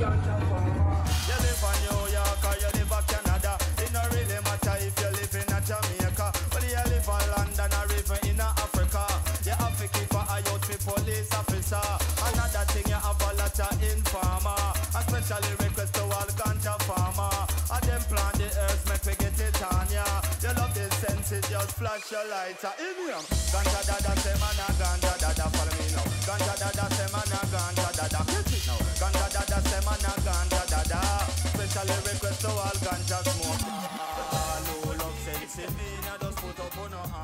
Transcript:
You live in New York or you live in Canada. It really matter if you live in Jamaica. Even in Africa. You have to keep for police officer. Another thing you have of informer. Especially request to all ganja farmer. Them plant the make we get it on ya. You love the senses, just flash your lighter in here. Ganja dada say man a ganja specially request to all ganja smoke. All ah, who love sense, just put up on her